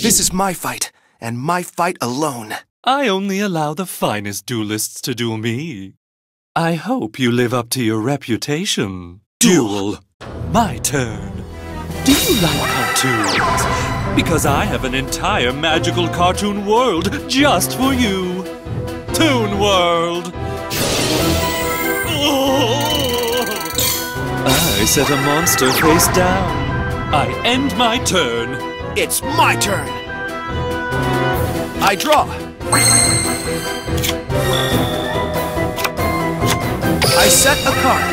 This is my fight, and my fight alone. I only allow the finest duelists to duel me. I hope you live up to your reputation. Duel. My turn. Do you like cartoons? Because I have an entire magical cartoon world just for you. Toon World. Oh. I set a monster face down. I end my turn. It's my turn. I draw. I set a card.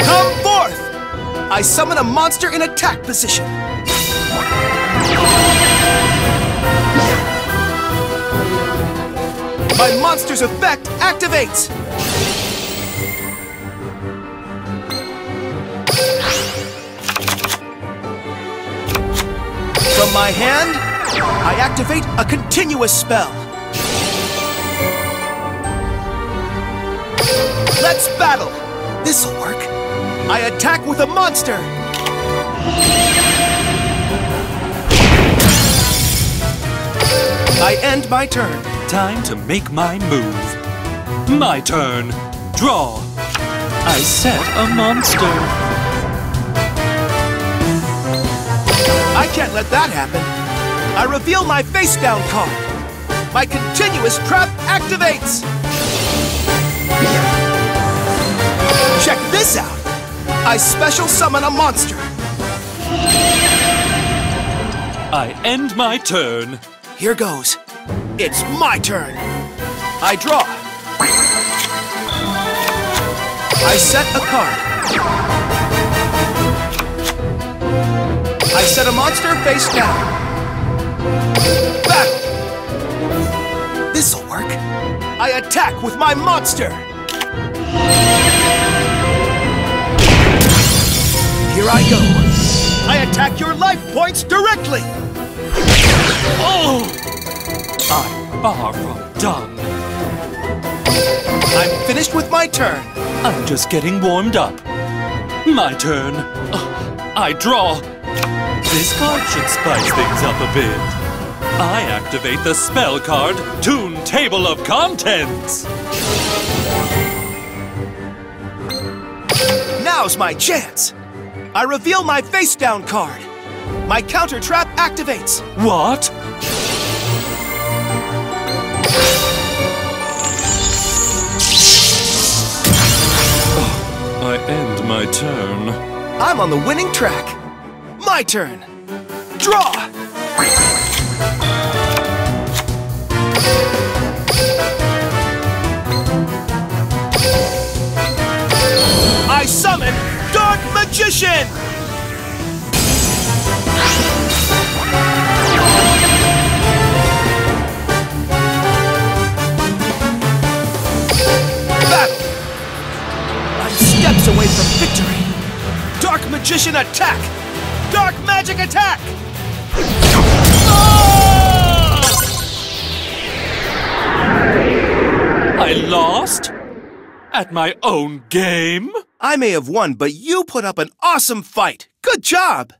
Come forth! I summon a monster in attack position. My monster's effect activates! From my hand, I activate a continuous spell. Let's battle! This'll work. I attack with a monster! I end my turn. Time to make my move. My turn. Draw. I set a monster. I can't let that happen. I reveal my face down card. My continuous trap activates. Check this out. I special summon a monster. I end my turn. Here goes. It's my turn. I draw. I set a card. I set a monster face down. Battle. This'll work. I attack with my monster. Here I go. I attack your life points directly. Oh! I'm far from done. I'm finished with my turn. I'm just getting warmed up. My turn. I draw. This card should spice things up a bit. I activate the spell card, Toon Table of Contents. Now's my chance. I reveal my face down card. My counter trap activates. What? I end my turn. I'm on the winning track. My turn. Draw. I summon Dark Magician! Battle! I'm steps away from victory! Dark Magician attack! Dark Magic attack! Ah! I lost? At my own game? I may have won, but you put up an awesome fight! Good job!